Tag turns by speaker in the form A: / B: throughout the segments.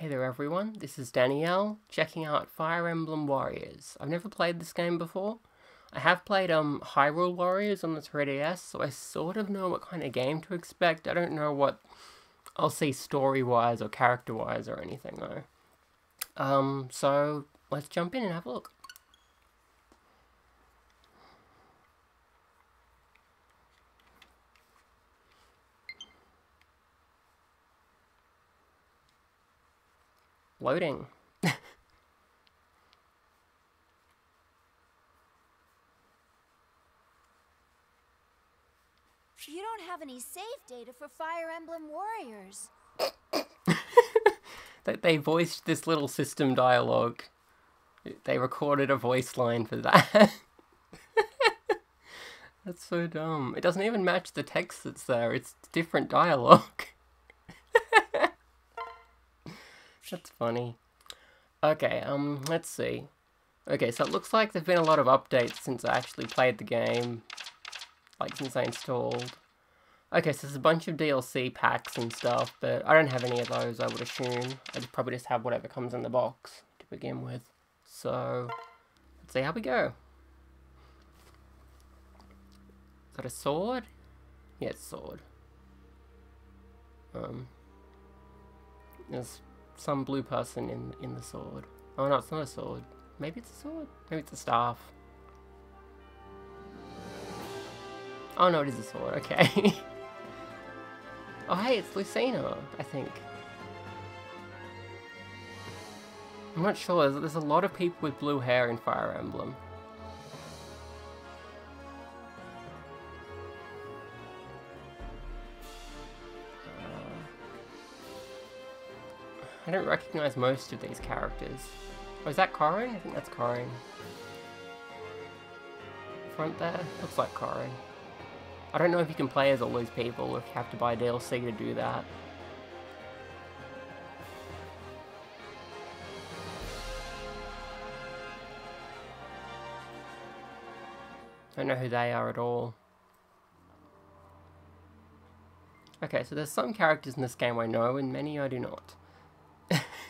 A: Hey there everyone, this is Danielle, checking out Fire Emblem Warriors. I've never played this game before. I have played um Hyrule Warriors on the 3DS, so I sort of know what kind of game to expect. I don't know what I'll see story-wise or character-wise or anything though. Um, so let's jump in and have a look. Loading.
B: You don't have any save data for Fire Emblem Warriors.
A: that they voiced this little system dialogue. They recorded a voice line for that. that's so dumb. It doesn't even match the text that's there. It's different dialogue. That's funny. Okay, um, let's see. Okay, so it looks like there've been a lot of updates since I actually played the game. Like, since I installed. Okay, so there's a bunch of DLC packs and stuff, but I don't have any of those, I would assume. I would probably just have whatever comes in the box to begin with. So, let's see how we go. Is that a sword? Yeah, it's sword. Um, there's some blue person in, in the sword. Oh no, it's not a sword. Maybe it's a sword? Maybe it's a staff. Oh no, it is a sword, okay. oh hey, it's Lucina, I think. I'm not sure, there's, there's a lot of people with blue hair in Fire Emblem. I don't recognize most of these characters. Oh, is that Corrin? I think that's Corrin. Front there? Looks like Corrin. I don't know if you can play as all these people if you have to buy DLC to do that. I don't know who they are at all. Okay, so there's some characters in this game I know and many I do not.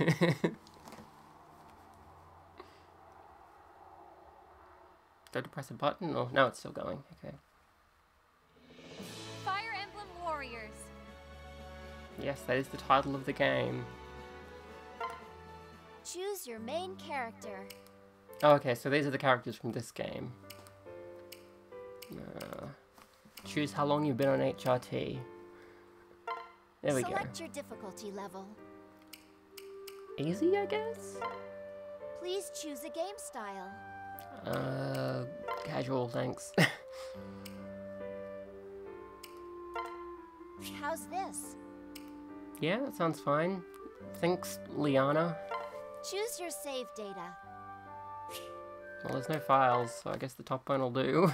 A: Do to press a button? Oh, now it's still going. Okay.
B: Fire Emblem Warriors.
A: Yes, that is the title of the game.
B: Choose your main character.
A: Oh, okay, so these are the characters from this game. Uh, choose how long you've been on HRT. There we
B: Select
A: go.
B: your difficulty level.
A: Easy, I guess?
B: Please choose a game style.
A: Uh, casual, thanks.
B: How's this?
A: yeah, that sounds fine. Thanks, Lianna.
B: Choose your save data.
A: Well, there's no files, so I guess the top one will do.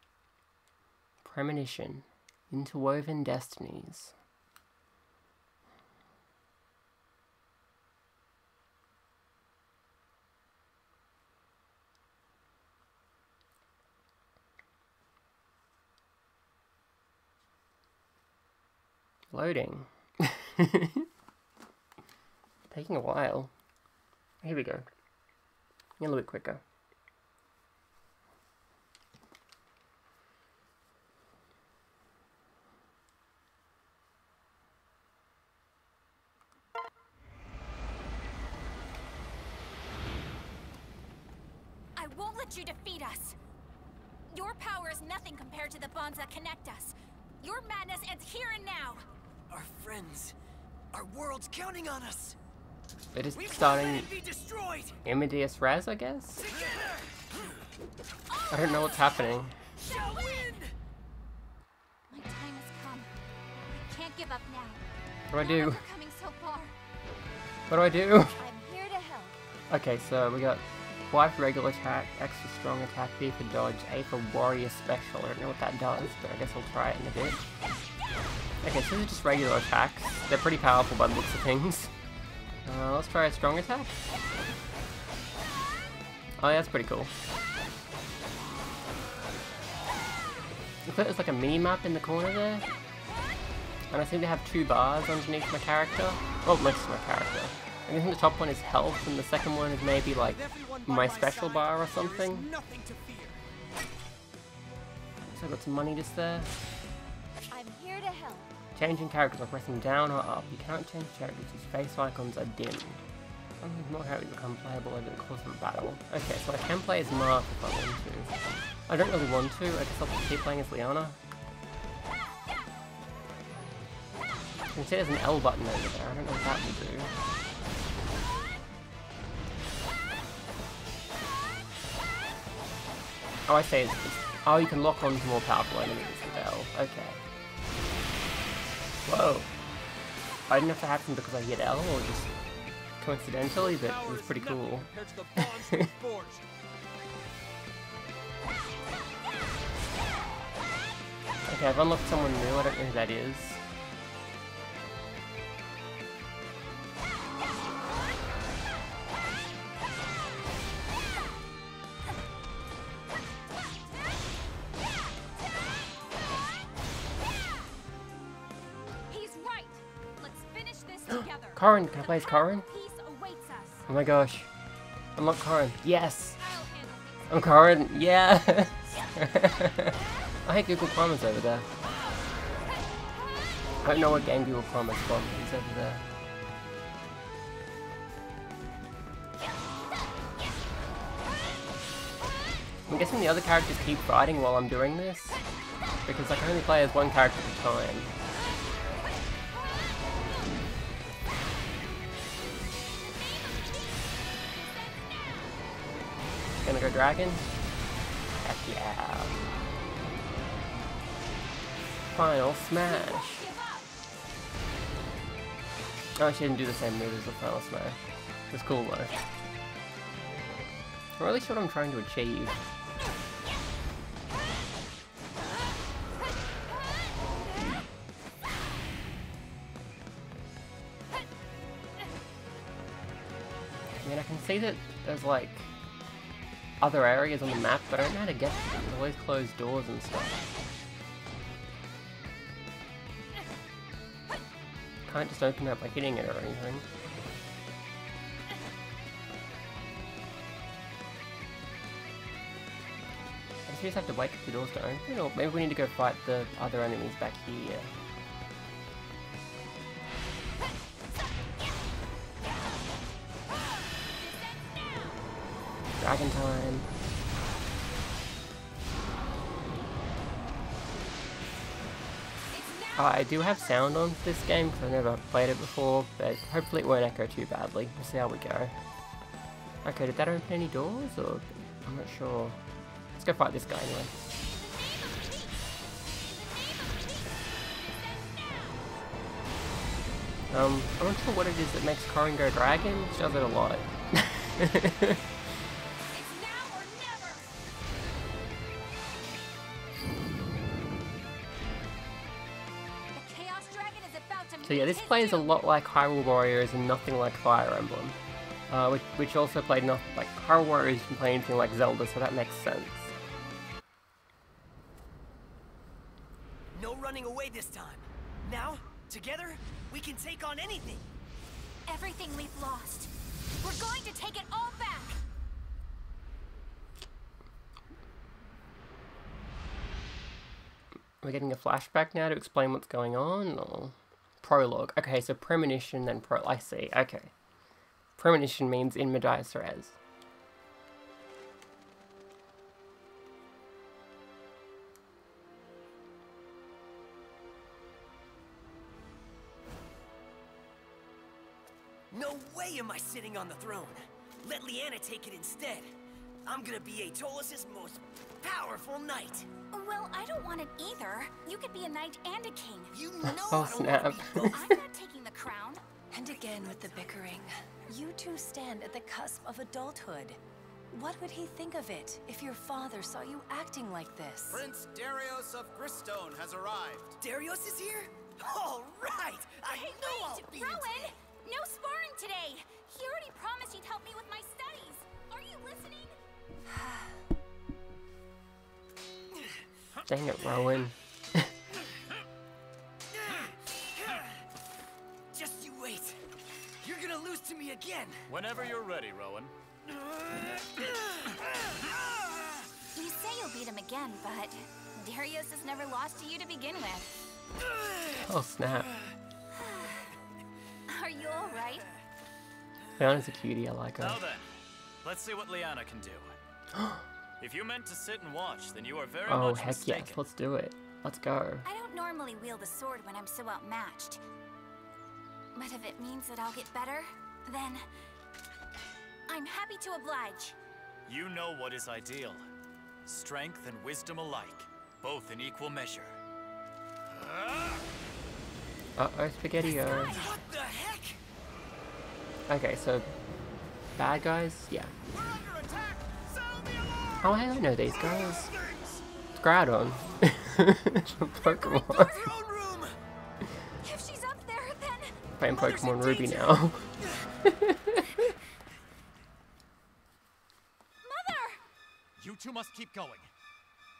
A: Premonition. Interwoven Destinies. Loading. Taking a while. Here we go. A little bit quicker.
C: I won't let you defeat us! Your power is nothing compared to the bonds that connect us. Your madness ends here and now!
D: Our friends, our world's counting on us.
A: They're
D: We won't
A: starting
D: it be destroyed.
A: Immediate Res, I guess?
D: Together,
A: I don't know what's happening.
D: shall win.
C: My time has come. I can't give up now.
A: What do I do?
C: Coming so far.
A: What do I do?
B: I'm here to help.
A: Okay, so we got Y for regular attack, X for strong attack, B for dodge, A for warrior special. I don't know what that does, but I guess I'll try it in a bit. Okay, so these are just regular attacks. They're pretty powerful by the looks of things. Uh, let's try a strong attack. Oh, yeah, that's pretty cool. Looks like there's like a mini map in the corner there. And I seem to have two bars underneath my character. Well, next to my character. I think the top one is health, and the second one is maybe like my special bar or something. So I got some money just there.
B: I'm here to help.
A: Changing characters by pressing down or up. You cannot change characters whose face icons are dim. Sometimes more characters become playable over the course of a battle. Okay, so I can play as Mark if I want to. I don't really want to, I guess I'll keep playing as Lianna. You can see there's an L button over there, I don't know what that will do. Oh, I see. It's, it's, oh, you can lock on to more powerful enemies with L. Okay. Whoa. I didn't have that happened because I hit L or just coincidentally, but it was pretty cool. Okay, I've unlocked someone new, I don't know who that is.
C: Together.
A: Corrin, can I play as Corrin?
C: Peace awaits us.
A: Oh my gosh. I'm not
C: I'll.
A: I'm Corrin. Yes! I hate Google Comments over there. I don't know what game Google Comments from, but he's over there. I'm guessing the other characters keep fighting while I'm doing this, because I can only play as one character at a time. Gonna go dragon? Heck yeah. Final smash. Oh, she didn't do the same move as the final smash. It's cool though. Or at least what I'm trying to achieve. I mean, I can see that there's like other areas on the map, but I don't know how to get to them. There's always closed doors and stuff. Can't just open it by hitting it or anything. I just have to wait for the doors to open, or maybe we need to go fight the other enemies back here. I do have sound on for this game because I've never played it before, but hopefully it won't echo too badly. We'll see how we go. Okay, did that open any doors, or I'm not sure. Let's go fight this guy anyway. Um, I'm not sure what it is that makes Corrin go dragon. She does it a lot. So yeah, this
C: his
A: plays a lot like Hyrule Warriors and nothing like Fire Emblem. Uh, which, which also played not like Hyrule Warriors didn't play anything like Zelda, so that makes sense.
D: No running away this time. Now, together, we can take on anything.
C: Everything we've lost. We're going to take it all back.
A: We're getting a flashback now to explain what's going on, or prologue. Okay, so premonition then pro. I see. Okay, premonition means in Medias Res.
D: No way am I sitting on the throne. Let Lianna take it instead. I'm gonna be Aytolis's most powerful knight.
C: Well, I don't want it either. You could be a knight and a king.
D: You know
A: Oh,
D: I don't oh,
A: snap.
D: want to.
C: I'm not taking the crown.
E: And again with the bickering. You two stand at the cusp of adulthood. What would he think of it if your father saw you acting like this?
F: Prince Darius of Gristonne has arrived.
D: Darius is here? All right! I
C: Hey,
D: know I'll
C: wait!
D: beat
C: Rowan! No sparring today! He already promised he'd help me with my studies. Are you listening?
A: Dang it, Rowan.
D: Just you wait, you're gonna lose to me again.
F: Whenever you're ready, Rowan.
C: You say you'll beat him again, but Darius has never lost to you to begin with.
A: Oh snap.
C: Are you alright?
A: Lianna's a cutie, I like her.
F: Now then, let's see what Lianna can do. if you meant to sit and watch, then you are very
A: Oh
F: much
A: heck
F: mistaken.
A: yes, let's do it. Let's go.
C: I don't normally wield a sword when I'm so outmatched. But if it means that I'll get better, then I'm happy to oblige.
F: You know what is ideal. Strength and wisdom alike, both in equal measure.
A: Uh oh, Spaghetti-O.
D: What the heck?
A: Okay, so bad guys, yeah.
F: We're under attack! Sound the alarm!
A: Oh, hey, I know these guys. It's Groudon. Pokemon.
D: Throne room!
C: If she's up there, then
A: Playing Pokemon Ruby now.
C: Mother!
G: You two must keep going.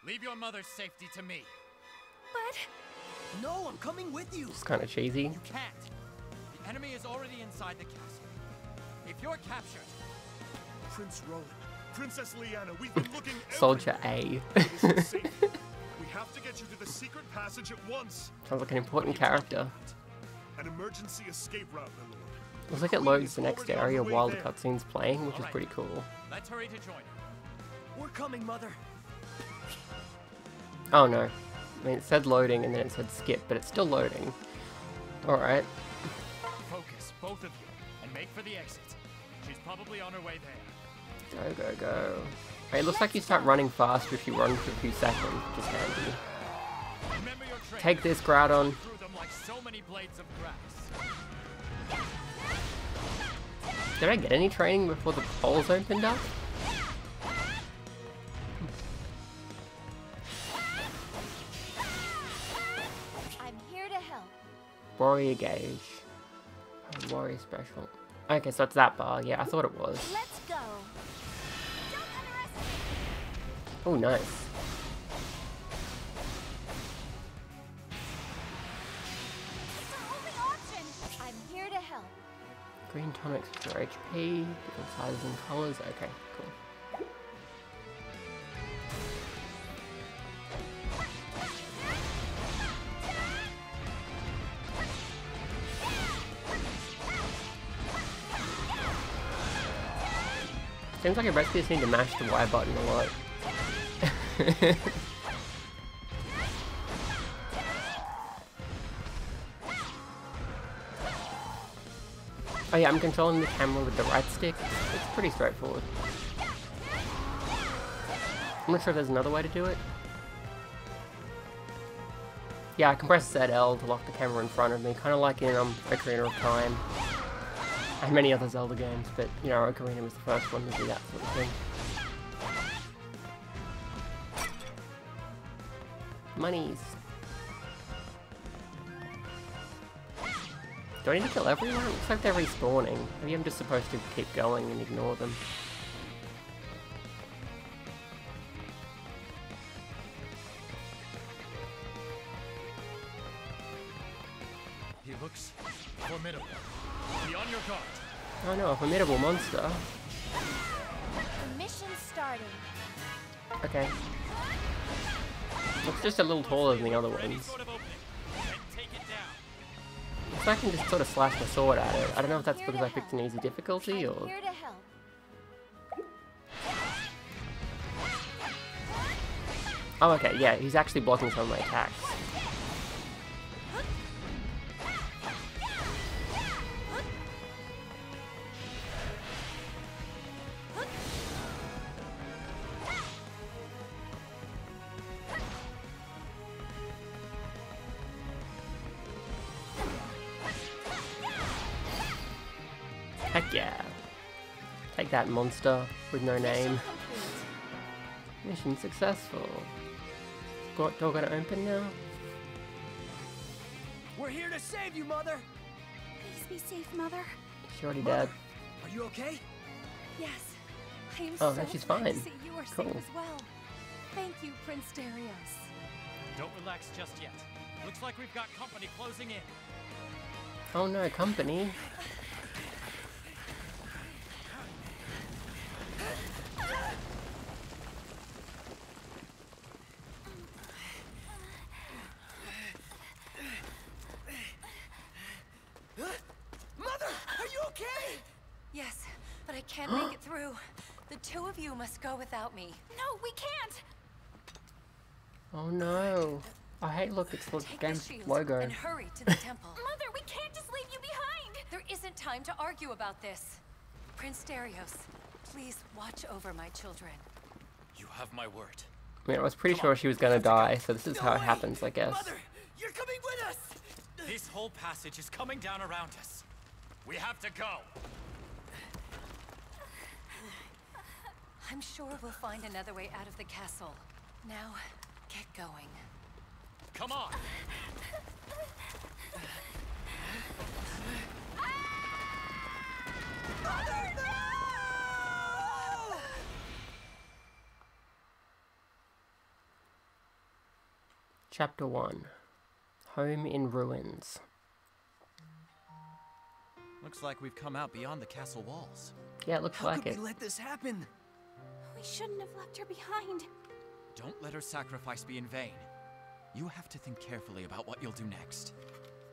G: Leave your mother's safety to me.
C: But
D: No, I'm coming with you.
A: It's kind of cheesy.
G: You can't. The enemy is already inside the castle. If you're captured,
H: Prince Rowan, Princess Lianna, we've been looking
A: Soldier. A.
H: This is safe. we have to get you to the secret passage at once.
A: Sounds like an important character.
H: An emergency escape route, my lord.
A: Looks like it loads the next area while the cutscene's playing, which is pretty cool.
G: let's hurry to join.
D: We're coming, Mother.
A: Oh no. I mean, it said loading and then it said skip, but it's still loading. Alright.
G: Focus, both of you, and make for the exit. She's probably on her way there.
A: Go, go, go. Hey, it looks like you start running faster if you run for a few seconds, which is handy.
G: Remember your training.
A: Take this, Groudon.
G: Through them like so many blades of grass.
A: Did I get any training before the polls opened up?
B: I'm here to help.
A: Warrior Gauge. Warrior Special. Okay, so it's that bar. Yeah, I thought it was. Oh,
B: to nice.
A: Green tonics for HP, different sizes and colors. Okay, cool. Seems like I basically just need to mash the Y button a lot. Oh yeah, I'm controlling the camera with the right stick. It's pretty straightforward. I'm not sure if there's another way to do it. Yeah, I can press ZL to lock the camera in front of me, kind of like in um, Ocarina of Time. And many other Zelda games, but you know, Ocarina was the first one to do that sort of thing. Monies. Do I need to kill everyone? It looks like they're respawning. Maybe I'm just supposed to keep going and ignore them.
G: He looks formidable. Be on your guard.
A: Oh no, a formidable monster.
B: The mission's starting.
A: Okay. Looks just a little taller than the other ones.
G: sort of opening, and take it down.
A: Looks like I can just sort of slash my sword at it. I don't know if that's because I picked an easy difficulty or...
B: here to help.
A: Oh, okay, yeah, he's actually blocking some of my attacks. Heck yeah. Take that monster with no name.
B: Mission
A: successful. Got door gonna open now?
D: We're here to save you, Mother.
C: Please be safe, Mother.
A: She already
D: Mother,
A: dead.
D: are you okay?
E: Yes. I am
A: Oh,
E: so
A: no, she's fine.
E: to see you are
A: Cool.
E: safe as well. Thank you, Prince Darius.
G: Don't relax just yet. Looks like we've got company closing in.
A: Oh no, company.
D: Mother, are you okay?
E: Yes, but I can't make it through. The two of you must go without me.
C: No, we can't.
A: Oh no. I hate look, it's the
E: Take
A: game's
E: the shield
A: logo.
E: and hurry to the temple.
C: Mother, we can't just leave you behind.
E: There isn't time to argue about this. Prince Darius, please watch over my children.
F: You have my word.
A: I mean, I was pretty sure she was gonna die, so this is how it happens, I guess.
D: Mother, you're coming with us!
F: This whole passage is coming down around us. We have to go.
E: I'm sure we'll find another way out of the castle. Now, get going.
F: Come on.
A: Chapter 1 Home in Ruins.
F: Looks like we've come out beyond the castle walls.
A: Yeah, it looks
D: How
A: like
D: could
A: it.
D: we let this happen?
C: We shouldn't have left her behind.
F: Don't let her sacrifice be in vain. You have to think carefully about what you'll do next.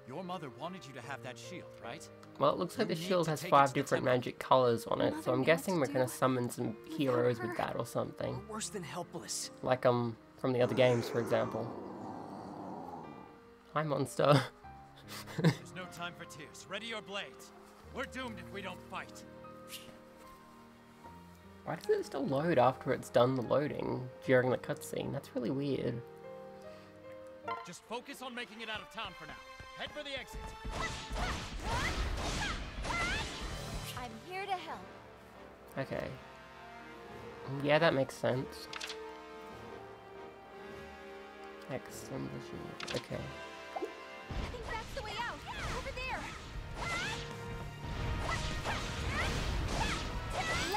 F: Your mother wanted you to have that shield, right?
A: Well, it looks like
F: You
A: the shield has five different
F: temple.
A: magic colors on it, so I'm guessing we're gonna summon some heroes with that or something.
D: We're worse than helpless.
A: Like, um, from the other games, for example. Hi, monster.
F: There's no time for tears. Ready your blades. We're doomed if we don't fight.
A: Why does it still load after it's done the loading during the cutscene? That's really weird.
G: Just focus on making it out of town for now. Head for the exit.
B: I'm here to help.
A: Okay. Yeah, that makes sense. X on the shield. Okay.
C: I think that's the way out. Over there.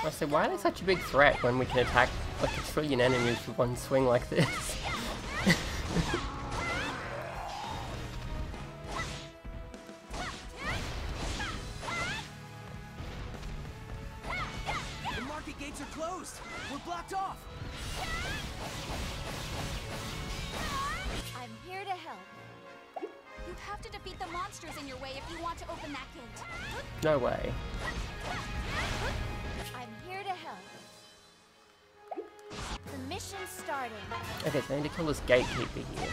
A: I say, why are they such a big threat when we can attack like a trillion enemies with one swing like this?
D: The market gates are closed. We're blocked off.
B: To
C: defeat the monsters in your way if you want to open that gate.
A: no way.
B: I'm here to help. The mission's starting.
A: Okay, so I need to kill this gatekeeper here.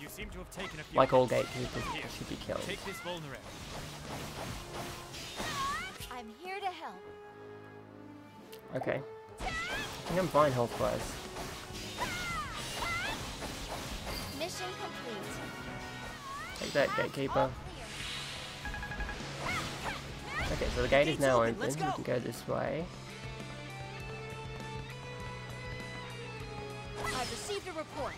G: You seem to have taken a few
A: Like all gatekeepers
G: Here,
A: should be killed.
G: Take this vulnerable.
B: I'm here to help.
A: Okay. I think I'm fine health-wise.
B: Mission complete.
A: Take that, gatekeeper. Okay, so the gate is now
D: open,
A: open. We can go this way.
B: I've received a report.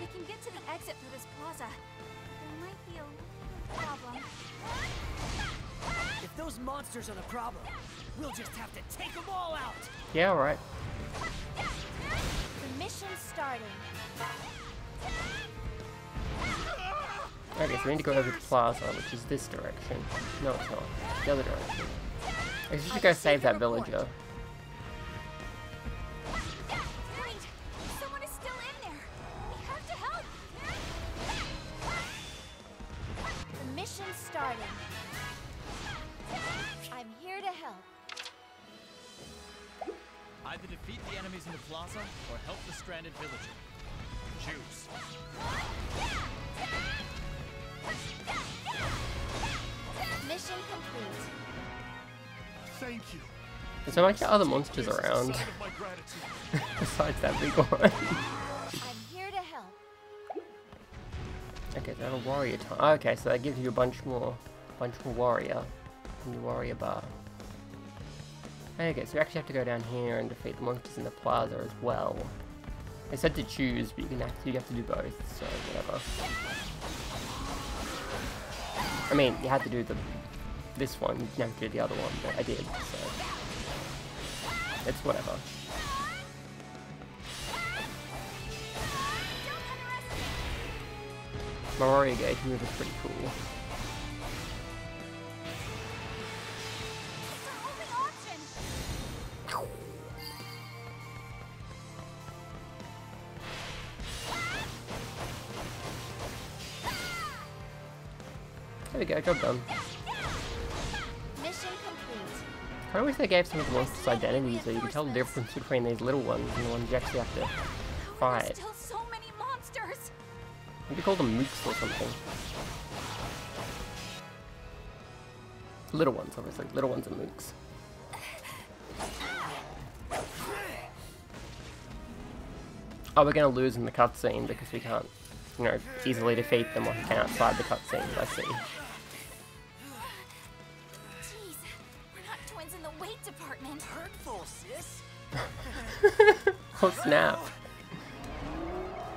C: We can get to the exit through this plaza. There might be a little problem.
D: If those monsters are the problem, we'll just have to take them all out.
A: Yeah, alright.
B: The mission's starting.
A: Okay, so we need to go over to the Plaza, which is this direction. No, it's not. The other direction. I guess we should go save that villager.
C: Wait! Someone is still in there. We have to help.
B: The mission's starting. I'm here to help.
F: Either defeat the enemies in the plaza or help the stranded villager. Choose.
B: Mission complete.
H: Thank you.
A: There's a bunch other monsters
H: This is a
A: around,
H: sign of my gratitude.
A: besides that big one.
B: I'm here to help.
A: okay, so I have a warrior time. Oh, okay, so that gives you a bunch more, bunch more warrior in your warrior bar. Okay, so you actually have to go down here and defeat the monsters in the plaza as well. They said to choose, but you can actually you have to do both, so whatever. I mean, you had to do the this one, you didn't have to do the other one, but I did, so it's whatever. Mario Gate move is pretty cool. There we go, job done.
B: Mission complete.
A: I wish they gave some of the monsters identities so you can tell the difference between these little ones and the ones you actually have to
C: How are there
A: fight.
C: still so many monsters?
A: Maybe call them mooks or something. Little ones, obviously. Little ones are mooks. Oh, we're gonna lose in the cutscene because we can't, you know, easily defeat them or can outside the cutscene, I see. Oh snap!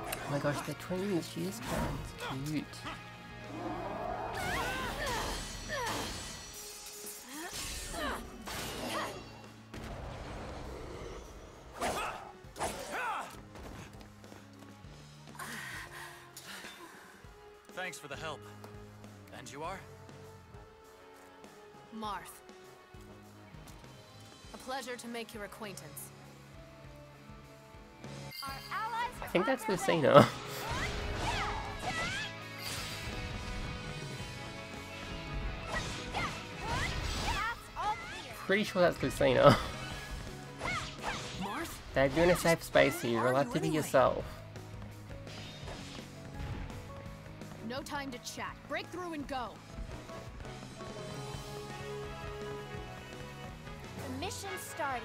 A: Oh my gosh, they're twins. She is trans. Cute.
F: Thanks for the help. And you are?
E: Marth. A pleasure to make your acquaintance.
B: Our allies
A: I think that's
B: their.
A: Lucina.
B: Paths all clear.
A: Pretty sure that's Lucina.
D: Marth?
A: Dave, you're in a safe space here. You're allowed to be yourself.
E: No time to chat. Break through and go.
B: The mission's starting.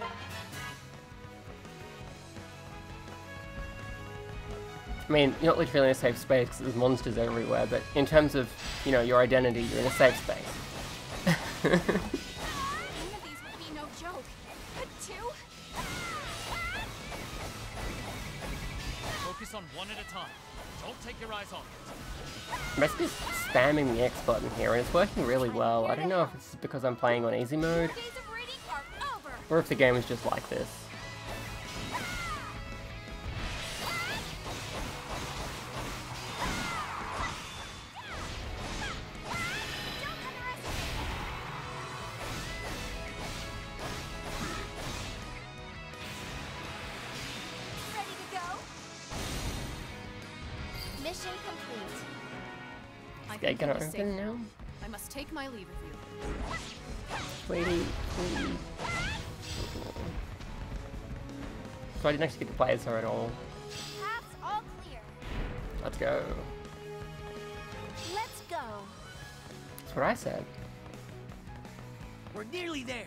A: I mean, you're not literally in a safe space because there's monsters everywhere, but in terms of, you know, your identity, you're in a safe space.
C: One of be no joke. But two?
G: Focus on one at a time. Don't take your eyes off it.
A: Basically spamming the X button here, and it's working really well. I don't know if it's because I'm playing on easy mode,
C: Days of reading are over.
A: or if the game is just like this.
E: I
A: didn't actually get to play as her at all.
B: Paths all clear.
A: Let's go.
B: Let's go.
A: That's what I said.
D: We're nearly there.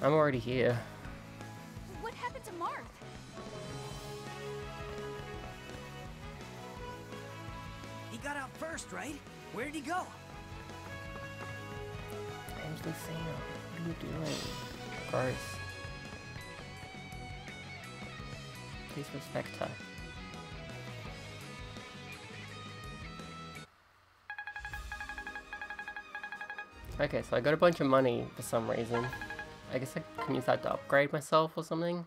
A: I'm already here.
C: What happened to Marth?
D: He got out first, right? Where'd he go?
A: James Lucina, what are you doing? Gross. Please respect her. Okay, so I got a bunch of money for some reason. I guess I can use that to upgrade myself or something.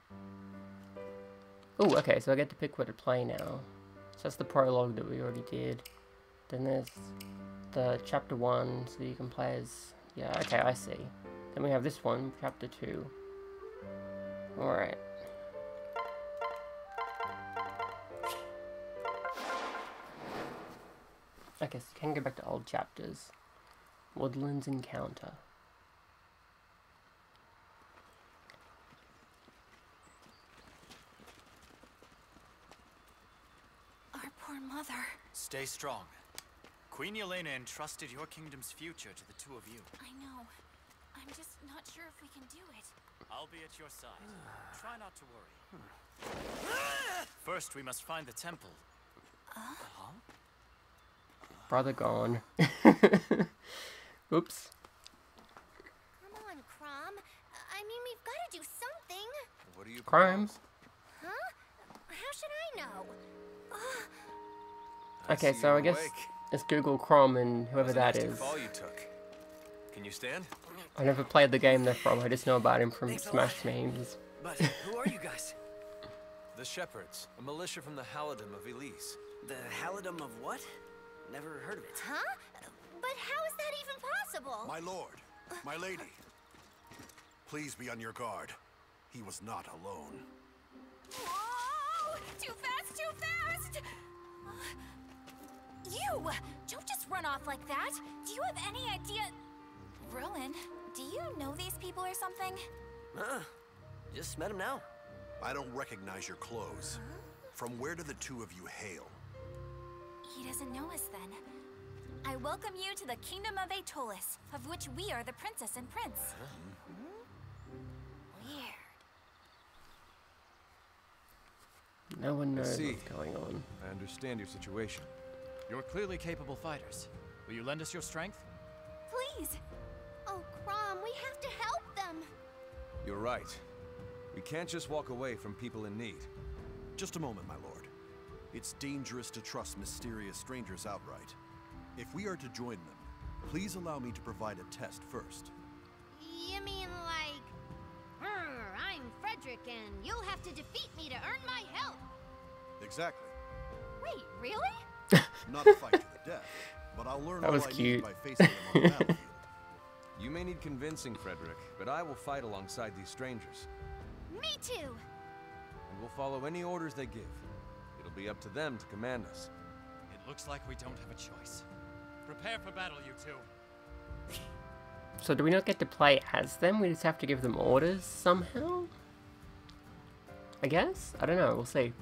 A: Oh, okay, so I get to pick what to play now. So that's the prologue that we already did. Then there's the chapter 1, so you can play as... Yeah, okay, I see. Then we have this one, chapter 2. Alright. Okay, so you can go back to old chapters. Woodlands Encounter.
C: Our poor mother.
F: Stay strong. Queen Yelena entrusted your kingdom's future to the two of you.
C: I know. I'm just not sure if we can do it.
F: I'll be at your side. Try not to worry. Hmm. First, we must find the temple. Uh-huh.
A: Brother gone. Oops.
B: Come on, Chrom. I mean, we've got to do something.
H: What do you
A: Crime.
B: Huh? How should I know?
A: Okay, so I guess it's Google Chrome and whoever that is.
H: Fall you took. Can you stand?
A: I never played the game they're from, I just know about him from
D: Thanks
A: Smash memes.
D: But who are you guys?
I: The Shepherds, a militia from the Halidom of Ylisse.
D: The Halidom of what? Never heard of it.
B: Huh? But how is that even possible?
H: My lord, my lady. Please be on your guard. He was not alone.
C: Whoa! Too fast, too fast! You! Don't just run off like that! Do you have any idea... Rowan, do you know these people or something?
D: Uh, just met him now.
H: I don't recognize your clothes. From where do the two of you hail?
C: He doesn't know us then. I welcome you to the kingdom of Aytolis, of which we are the princess and prince. Weird.
A: No one knows
I: see.
A: what's going on.
I: I understand your situation.
F: You're clearly capable fighters. Will you lend us your strength?
C: Please!
B: Oh, Chrom, we have to help them.
I: You're right. We can't just walk away from people in need.
H: Just a moment, my lord. It's dangerous to trust mysterious strangers outright. If we are to join them, please allow me to provide a test first.
B: You mean like... I'm Frederick and you'll have to defeat me to earn my help.
H: Exactly.
B: Wait, really?
H: Not a fight to the death, but I'll learn
A: That
H: all
A: was
H: I
A: cute.
H: need by facing them on the battlefield.
I: You may need convincing, Frederick, but I will fight alongside these strangers.
B: Me too.
I: And we'll follow any orders they give. It'll be up to them to command us.
F: It looks like we don't have a choice.
G: Prepare for battle, you two.
A: So do we not get to play as them? We just have to give them orders somehow? I guess? I don't know, we'll see.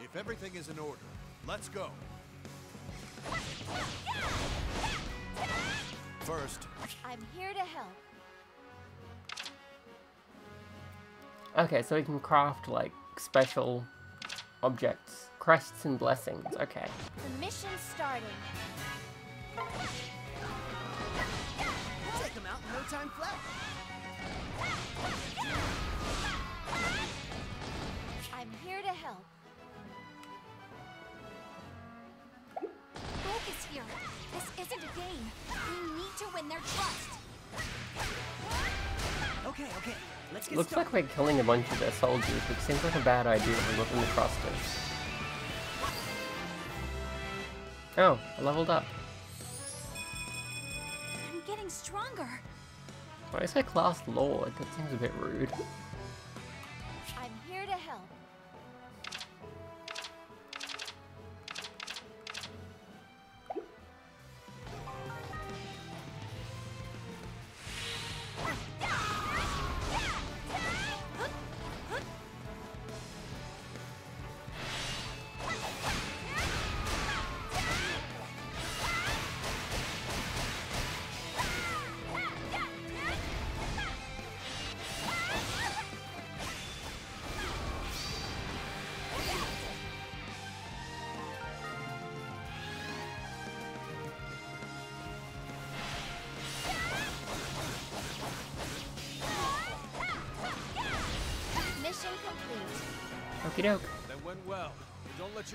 H: If everything is in order, let's go. First,
B: I'm here to help.
A: Okay, so we can craft like special objects. Crests and blessings, okay.
B: The mission's starting.
D: Take him out in no time flat.
B: I'm here to help.
C: Here. This isn't a game. We need to win their trust.
D: Okay, okay. Let's get
A: Looks
D: started.
A: like we're killing a bunch of their soldiers, which seems like a bad idea if we're looking to trust us. Oh, I leveled up.
C: I'm getting stronger.
A: Why is I class Lord? That seems a bit rude.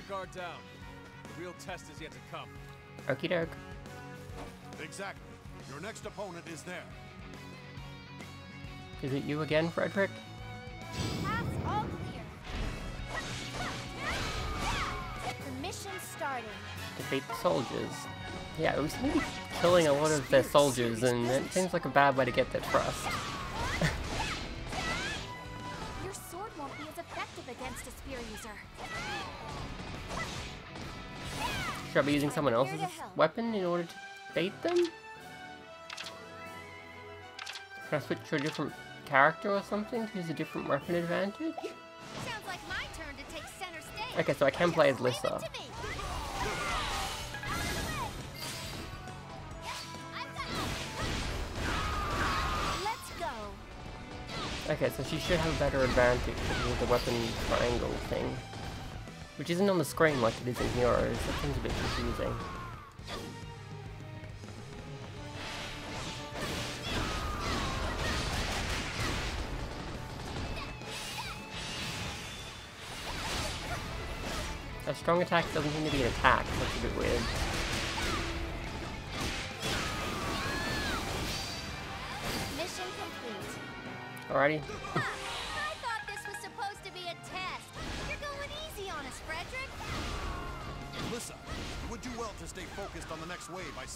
I: Guard down. The real test is yet to come.
A: Okie doke.
H: exactly. Your next opponent is there.
A: Is it you again, Frederick?
B: Paths all clear. The mission's starting.
A: Defeat the soldiers. Yeah, we seem to be killing a lot of their soldiers, and it seems like a bad way to get their trust. Should I be using someone else's weapon in order to bait them? Can I switch to a different character or something to use a different weapon advantage?
B: Sounds like my turn to take center stage.
A: Okay, so I can play as Lissa.
B: to me. I've got it. Let's go.
A: Okay, so she should have a better advantage with the weapon triangle thing. Which isn't on the screen like it is in Heroes. That seems a bit confusing. A strong attack doesn't seem to be an attack. That's a bit weird.
B: Mission complete.
A: Alrighty.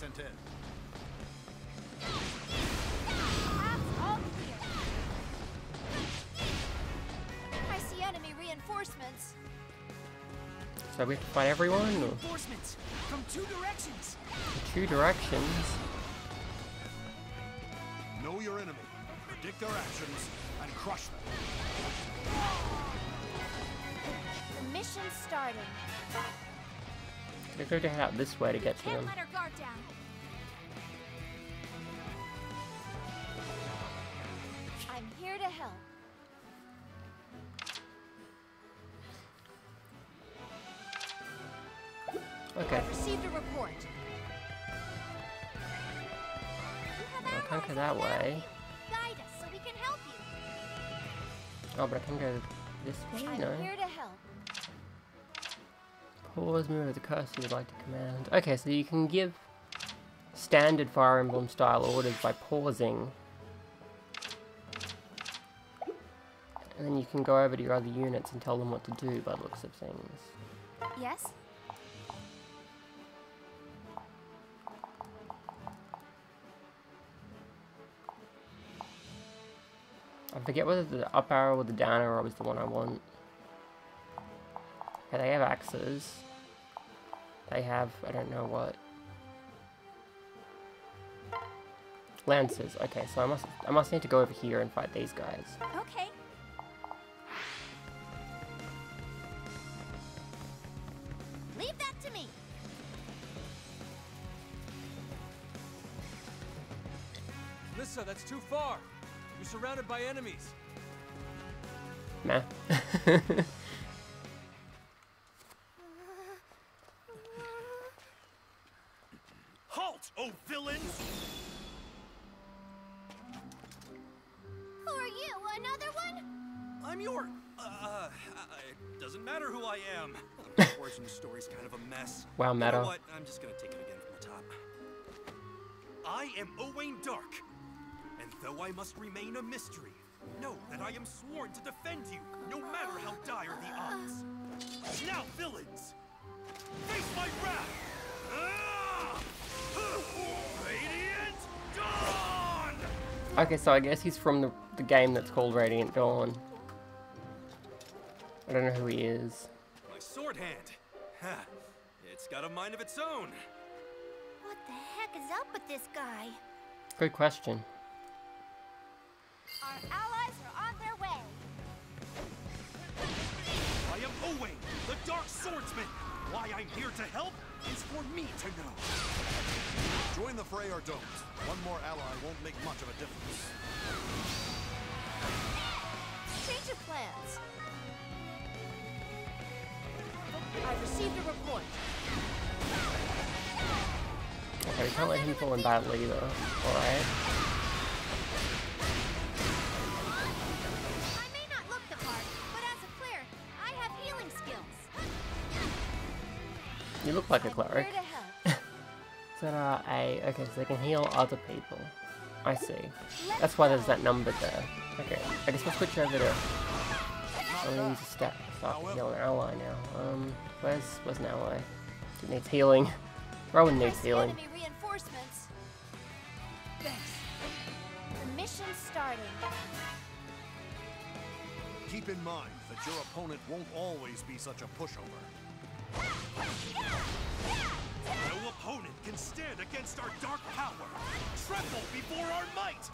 H: sent in.
B: Paths all clear. I see enemy reinforcements.
A: So we have to fight everyone or
D: Reinforcements from two directions.
A: two directions?
H: Know your enemy, predict their actions, and crush them.
B: The mission's starting.
A: They go to head out this way to get to
B: Can't
A: them.
B: Here to help.
A: Okay,
B: I've received a report.
A: I can't go that way.
B: Guide us so we can help you.
A: Oh, but I can go this way?
B: I'm
A: No.
B: here to help.
A: Pause, move with the cursor you'd like to command. Okay, so you can give standard Fire Emblem style orders by pausing. And then you can go over to your other units and tell them what to do by the looks of things.
B: Yes?
A: I forget whether the up arrow or the down arrow is the one I want. Okay, they have axes. They have, I don't know what. Lancers. Okay, so I must I must need to go over here and fight these guys.
B: Okay.
I: Lissa, that's too far. You're surrounded by enemies.
A: Meh.
G: Halt, oh villains!
B: Who are you? Another one?
J: I'm your. Uh, uh, it doesn't matter who I am. The origin story's kind of a mess.
A: Wow,
J: You
A: meta.
J: know what? I'm just gonna take it again from the top. I am Owain Dark, and though I must remain a mystery, know that I am sworn to defend you, no matter how dire the odds. Now, villains, face my wrath! Ah! Radiant Dawn!
A: okay, so I guess he's from the, the game that's called Radiant Dawn. I don't know who he is.
J: My sword hand. Ha! It's got a mind of its own.
B: What the heck is up with this guy?
A: Good question.
B: Our allies are on their way.
J: I am Owain, the Dark Swordsman. Why I'm here to help is for me to know.
H: Join the fray or don't. One more ally won't make much of a difference.
B: Change of plans. I've received a report.
A: Okay, we can't let him fall in battle either. Alright. You look like a
B: I'm
A: cleric.
B: Here to help.
A: Zera A. Okay, so they can heal other people. I see. That's why there's that number there. Okay, I guess we'll switch over to. I'm gonna use a step. I to heal an ally now. Um, where's where's an ally? It needs healing. Rowan
B: I
A: needs
B: see
A: healing.
B: enemy reinforcements. Thanks. The mission's starting.
H: Keep in mind that your opponent won't always be such a pushover.
J: No opponent can stand against our dark power. Tremble before our might.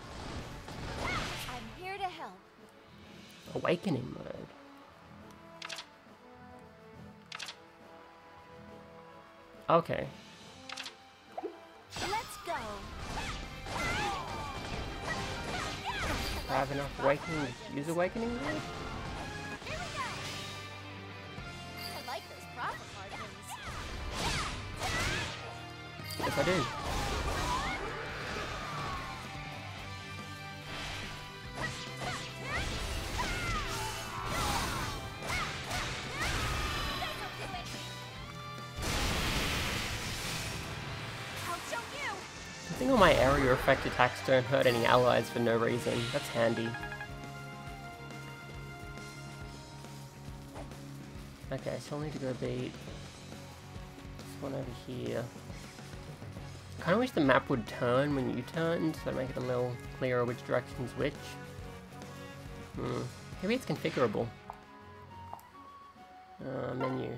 B: I'm here to help.
A: Awakening mode. Okay.
B: Let's go.
A: I have enough awakening to use awakening mode? Yes, I do. I think all my area effect attacks don't hurt any allies for no reason. That's handy. Okay, so I'll need to go beat this one over here. Kind of wish the map would turn when you turn, so make it a little clearer which direction's which. Hmm. Maybe it's configurable. Uh, menu.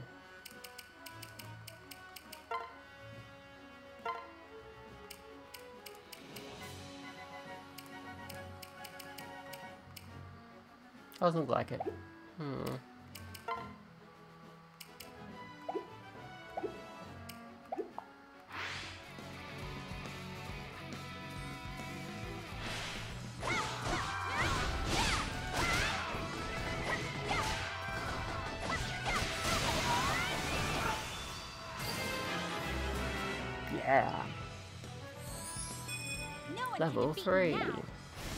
A: Doesn't look like it. Hmm. Level
C: defeat
A: three.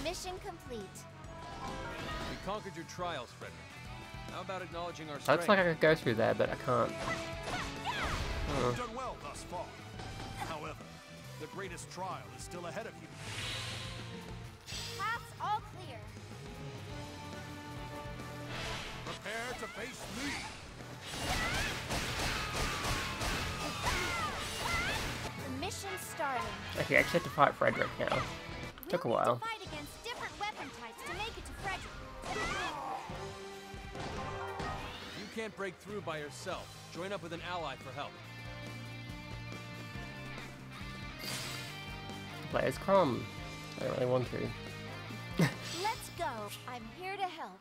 B: Mission complete.
I: We conquered your trials, Frederick. How about acknowledging our
A: Looks like I could go through there, but I can't. Oh.
J: You've done well thus far. However, the greatest trial is still ahead of you.
B: Paths all clear.
J: Prepare to face me.
B: The mission's starting.
A: Okay, I actually have to fight Frederick now. Took a
B: We'll need
A: while.
B: To fight against different weapon types to make it to Frederick.
I: You can't break through by yourself. Join up with an ally for help.
A: Play as Chrom. I don't really want to.
B: Let's go. I'm here to help.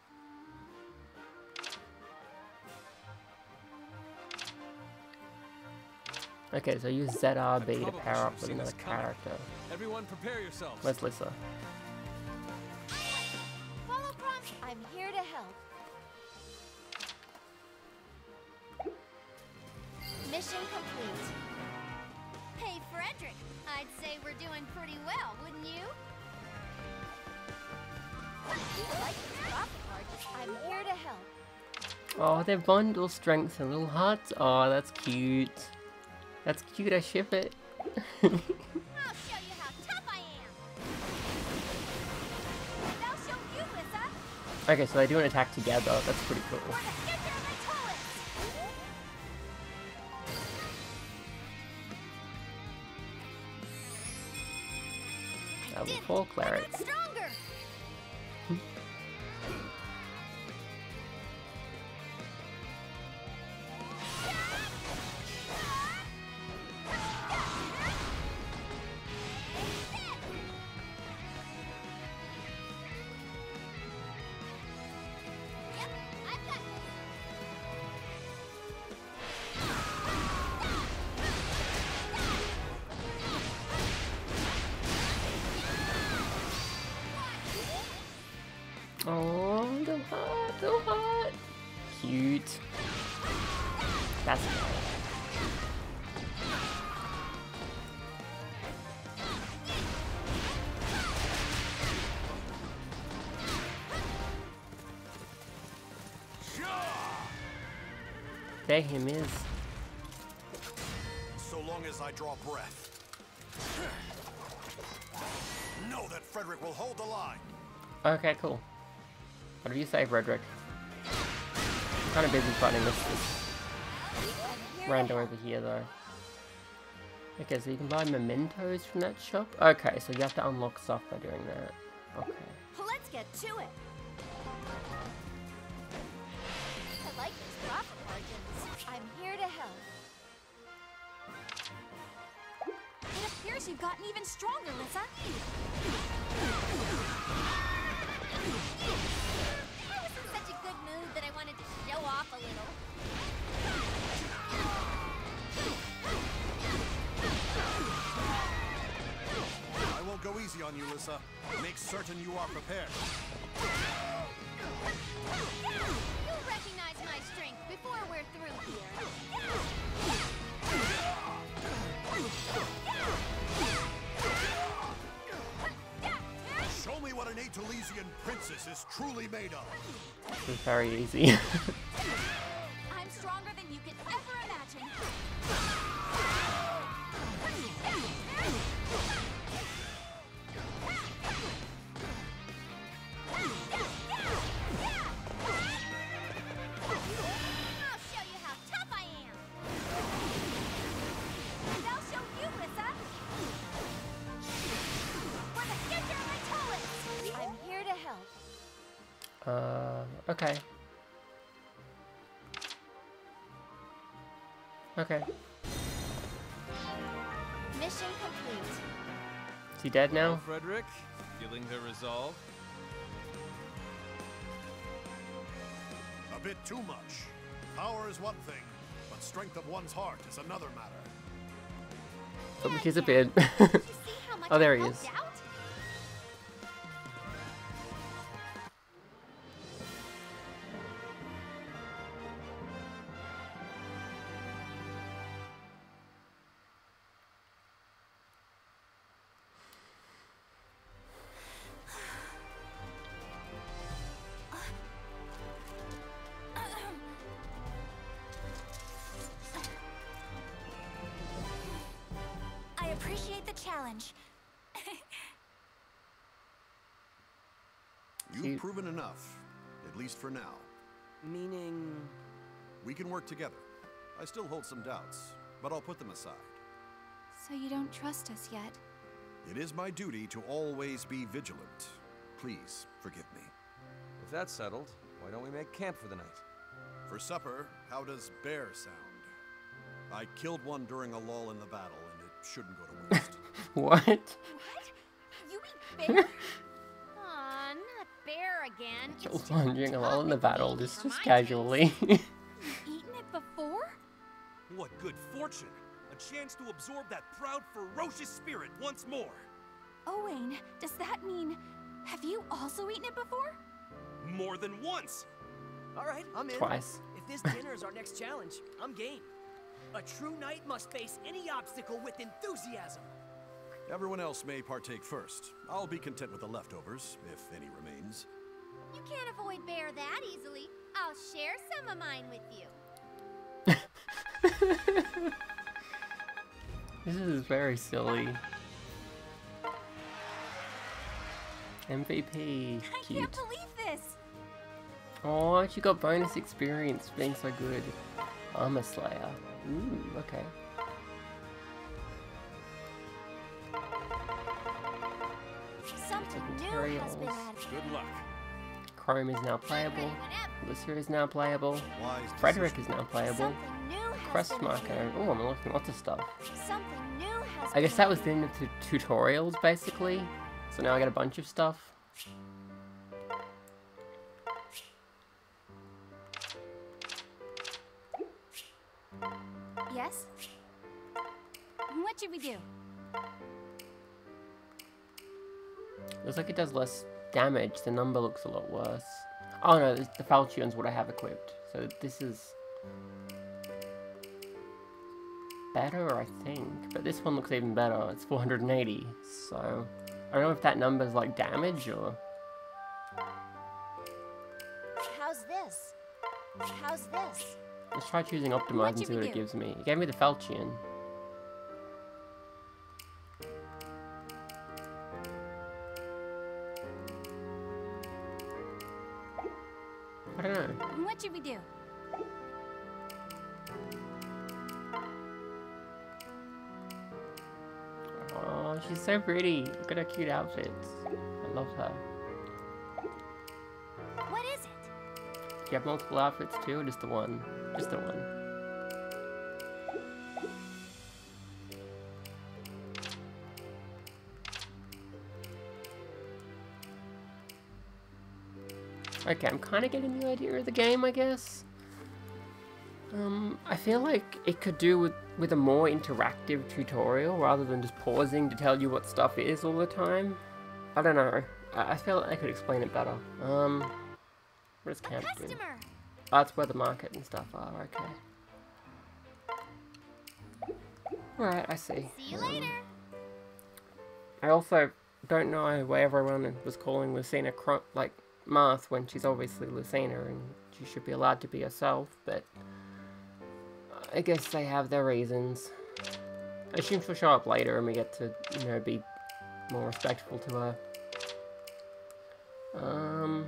A: Okay, so use ZRB to
I: probably
A: power up
I: should've
A: with another character.
I: Everyone, prepare yourselves.
A: Where's Lissa?
B: Follow prompts. I'm here to help. Mission complete. Hey, Frederick. I'd say we're doing pretty well, wouldn't you? You like this profit margin. I'm here to help.
A: Oh, they're bundle strengths and little hearts. Oh, that's cute. That's cute, I ship it.
B: I'll show you how tough I am.
C: And I'll show you, Lissa.
A: okay, so they do an attack together. That's pretty cool.
B: For the future.
A: Level 4
B: I
A: cleric. Oh, little hot, little hot. Cute. That's nice. There him is.
J: So long as I draw breath. Know that Frederick will hold the line.
A: Okay, cool. What do you say, Frederick? Kind of busy fighting this, this random over here, though. Okay, so you can buy mementos from that shop? Okay, so you have to unlock stuff by doing that. Okay.
B: Let's get to it. I like margins. I'm here to help.
C: It appears you've gotten even stronger, Lissa.
B: Mood that I wanted to show off a little.
J: I won't go easy on you, Lissa. Make certain you are prepared.
B: You'll recognize my strength before we're through here.
J: Me what an Atolesian princess is truly made of.
A: This is very easy.
C: I'm stronger than you could ever imagine.
A: Okay.
B: Mission complete.
A: Is he dead now?
I: Frederick, feeling the resolve?
H: A bit too much. Power is one thing, but strength of one's heart is another matter.
A: Oh, Which is a bit.
B: Did you see how much
A: Oh, there he is.
B: Out?
C: Challenge.
H: You've proven enough, at least for now.
D: Meaning.
H: We can work together. I still hold some doubts, but I'll put them aside.
C: So you don't trust us yet?
H: It is my duty to always be vigilant. Please forgive me.
I: If that's settled, why don't we make camp for the night?
H: For supper, how does bear sound? I killed one during a lull in the battle, and it shouldn't go to waste.
A: What?
B: What? You eat bear? Aw, not bear again. It's
A: Killed
B: just
A: one during a lull in the battle,
B: gamey
A: just,
B: for
A: just
B: my
A: casually.
C: Eaten it before?
J: What good fortune! A chance to absorb that proud, ferocious spirit once more!
C: Owain, does that mean... Have you also eaten it before?
J: More than once!
D: Alright, I'm in.
A: Twice.
D: If this dinner is our next challenge, I'm game. A true knight must face any obstacle with enthusiasm.
H: Everyone else may partake first. I'll be content with the leftovers, if any remains.
B: You can't avoid bear that easily. I'll share some of mine with you.
A: This is very silly. MVP.
C: I
A: Cute.
C: can't believe this!
A: Oh, she got bonus experience for being so good. I'm a Slayer. Ooh, okay. Materials.
J: Good luck.
A: Chrom is now playable.
B: Ready
A: is now playable. Frederick is now playable.
B: Something new has
A: Crest
B: been
A: marker.
B: added.
A: Oh, I'm looking lots of stuff.
B: Something new has
A: I guess that was
B: added.
A: the end of the tutorials, basically. So now I got a bunch of stuff. Looks like it does less damage. The number looks a lot worse. Oh no, the Falchion's what I have equipped. So this is better, I think. But this one looks even better. It's 480. So I don't know if that number's like damage or.
B: How's this? How's this?
A: Let's try choosing optimize and see what it gives me. It gave me the Falchion. I don't know.
C: What should we do?
A: Oh, she's so pretty. Look at her cute outfits. I love her.
B: What is it?
A: Do you have multiple outfits too, or just the one? Just the one. Okay, I'm kind of getting the idea of the game, I guess. Um, I feel like it could do with, with a more interactive tutorial rather than just pausing to tell you what stuff is all the time. I don't know. I, I feel like I could explain it better. Um, what
B: A
A: camp
B: customer.
A: Oh, that's where the market and stuff are, okay. Alright, I see.
B: See you
A: Um,
B: later.
A: I also don't know why everyone was calling Lucina Cro- like Marth when she's obviously Lucina and she should be allowed to be herself, but I guess they have their reasons. I assume she'll show up later and we get to, you know, be more respectful to her. Um.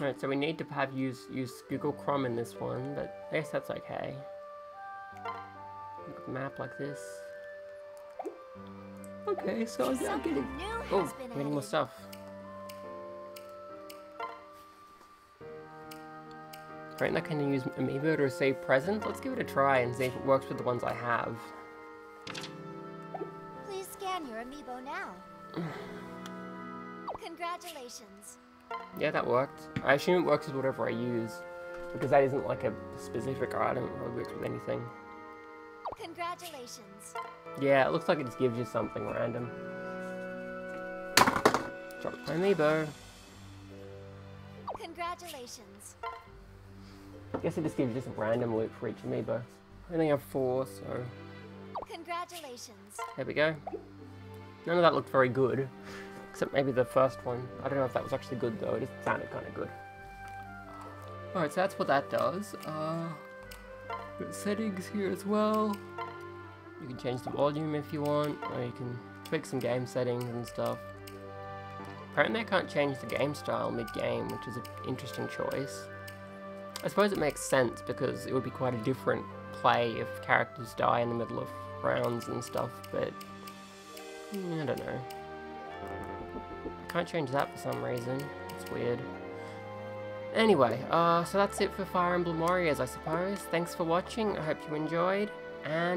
A: Alright, so we need to have use use Google Chrome in this one, but I guess that's okay. Map like this. Okay, so I'm getting, oh, getting more stuff. Right now, can I use Amiibo to save presents? Let's give it a try and see if it works with the ones I have.
B: Please scan your Amiibo now. Congratulations.
A: Yeah, that worked. I assume it works with whatever I use, because that isn't like a specific item. It works with anything.
B: Congratulations.
A: Yeah, it looks like it just gives you something random. Drop my amiibo.
B: Congratulations.
A: Guess it just gives you just a random loot for each amiibo. I only have four, so
B: Congratulations.
A: there we go. None of that looked very good. Except maybe the first one. I don't know if that was actually good though, it just sounded kind of good. Alright, so that's what that does. Uh, got settings here as well. You can change the volume if you want, or you can tweak some game settings and stuff. Apparently I can't change the game style mid-game, which is an interesting choice. I suppose it makes sense because it would be quite a different play if characters die in the middle of rounds and stuff, but mm, I don't know. I can't change that for some reason. It's weird. Anyway, uh, so that's it for Fire Emblem Warriors, I suppose. Thanks for watching. I hope you enjoyed, and